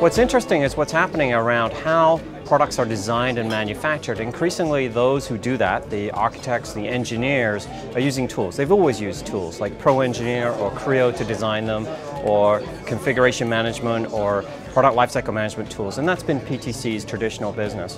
What's interesting is what's happening around how products are designed and manufactured. Increasingly, those who do that, the architects, the engineers, are using tools. They've always used tools like ProEngineer or Creo to design them, or configuration management, or product lifecycle management tools, and that's been PTC's traditional business.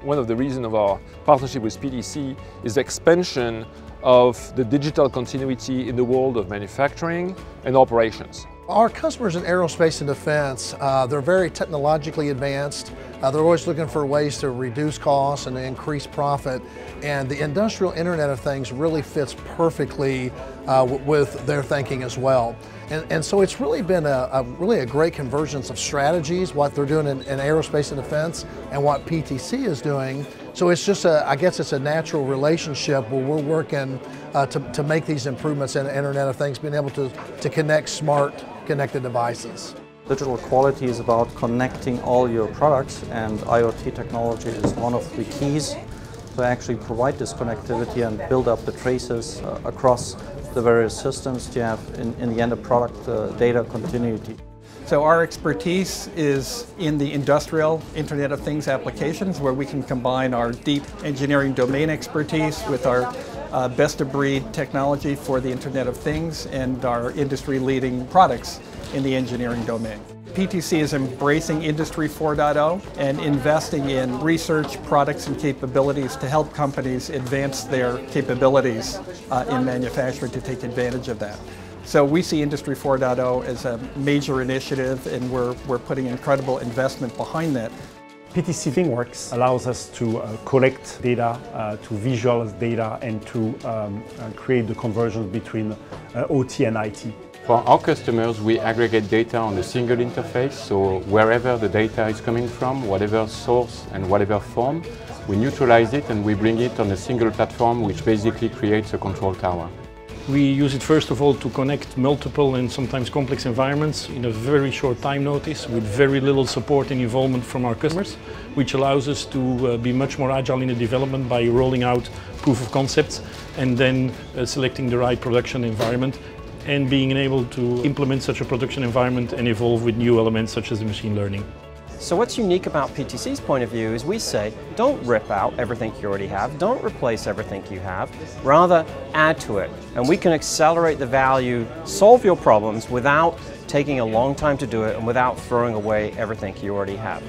One of the reasons of our partnership with PTC is the expansion of the digital continuity in the world of manufacturing and operations. Our customers in aerospace and defense, uh, they're very technologically advanced. Uh, they're always looking for ways to reduce costs and increase profit. And the industrial Internet of Things really fits perfectly uh, with their thinking as well. And, and so it's really been a, a, really a great convergence of strategies, what they're doing in, in, aerospace and defense and what PTC is doing. So it's just a, I guess it's a natural relationship where we're working uh, to, to make these improvements in the Internet of Things, being able to, to connect smart, connected devices. Digital quality is about connecting all your products and IoT technology is one of the keys to actually provide this connectivity and build up the traces uh, across the various systems to have in, in the end a product uh, data continuity. So our expertise is in the industrial Internet of Things applications where we can combine our deep engineering domain expertise with our uh, best of breed technology for the Internet of Things and our industry leading products in the engineering domain. PTC is embracing Industry 4.0 and investing in research, products, and capabilities to help companies advance their capabilities uh, in manufacturing to take advantage of that. So we see Industry 4.0 as a major initiative and we're, we're putting incredible investment behind that. PTC ThingWorx allows us to uh, collect data, uh, to visualize data, and to um, uh, create the conversion between uh, OT and IT. For our customers, we aggregate data on a single interface, so wherever the data is coming from, whatever source and whatever form, we neutralize it and we bring it on a single platform which basically creates a control tower. We use it first of all to connect multiple and sometimes complex environments in a very short time notice with very little support and involvement from our customers, which allows us to uh, be much more agile in the development by rolling out proof of concepts and then uh, selecting the right production environment and being able to implement such a production environment and evolve with new elements such as machine learning. So what's unique about PTC's point of view is we say, don't rip out everything you already have, don't replace everything you have, rather add to it. And we can accelerate the value, solve your problems without taking a long time to do it and without throwing away everything you already have.